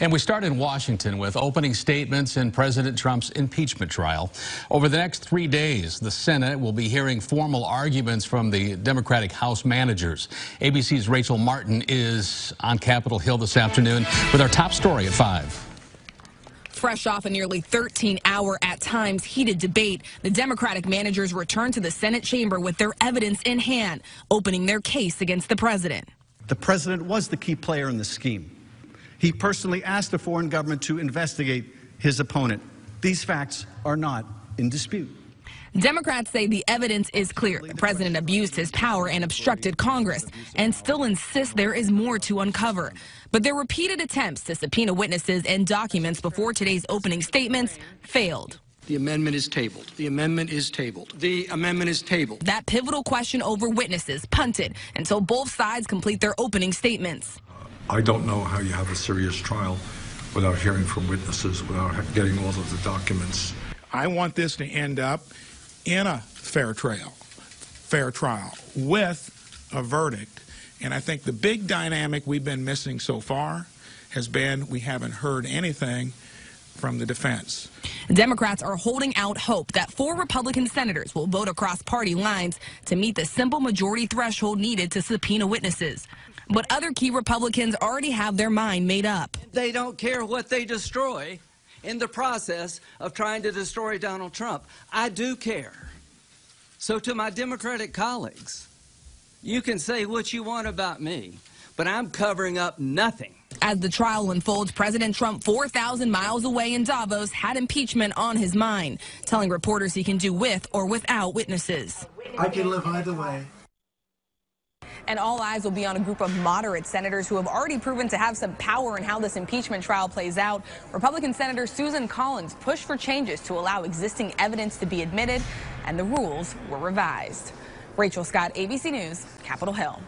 And we start in Washington with opening statements in President Trump's impeachment trial. Over the next three days, the Senate will be hearing formal arguments from the Democratic House managers. ABC's Rachel Martin is on Capitol Hill this afternoon with our top story at 5. Fresh off a nearly 13 hour, at times heated debate, the Democratic managers return to the Senate chamber with their evidence in hand, opening their case against the president. The president was the key player in the scheme. He personally asked the foreign government to investigate his opponent. These facts are not in dispute. Democrats say the evidence is clear. The president abused his power and obstructed Congress and still insist there is more to uncover. But their repeated attempts to subpoena witnesses and documents before today's opening statements failed. The amendment is tabled. The amendment is tabled. The amendment is tabled. That pivotal question over witnesses punted until both sides complete their opening statements. I don't know how you have a serious trial without hearing from witnesses, without getting all of the documents. I want this to end up in a fair trial, fair trial with a verdict. And I think the big dynamic we've been missing so far has been we haven't heard anything from the defense. Democrats are holding out hope that four Republican senators will vote across party lines to meet the simple majority threshold needed to subpoena witnesses. But other key Republicans already have their mind made up. They don't care what they destroy in the process of trying to destroy Donald Trump. I do care. So, to my Democratic colleagues, you can say what you want about me, but I'm covering up nothing. As the trial unfolds, President Trump, 4,000 miles away in Davos, had impeachment on his mind, telling reporters he can do with or without witnesses. I can live either way. And all eyes will be on a group of moderate senators who have already proven to have some power in how this impeachment trial plays out. Republican Senator Susan Collins pushed for changes to allow existing evidence to be admitted, and the rules were revised. Rachel Scott, ABC News, Capitol Hill.